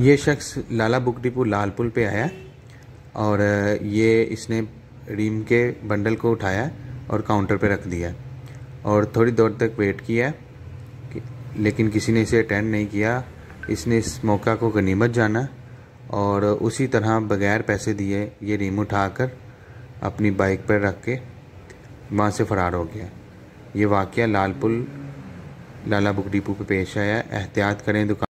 ये शख्स लाला book depot लाल पुल पे आया और ये इसने रीम के बंडल को उठाया और काउंटर पे रख दिया और थोड़ी देर तक वेट किया लेकिन किसी ने इसे अटेंड नहीं किया। इसने इस मौका को गनीमत जाना और उसी तरह बगैर पैसे दिए ये रीम उठाकर अपनी बाइक पर रख के वहाँ से फ़रार हो गया। ये वाक़ लाल पुल लाला बुक डिपो पे पेश आया। एहतियात करें दुकान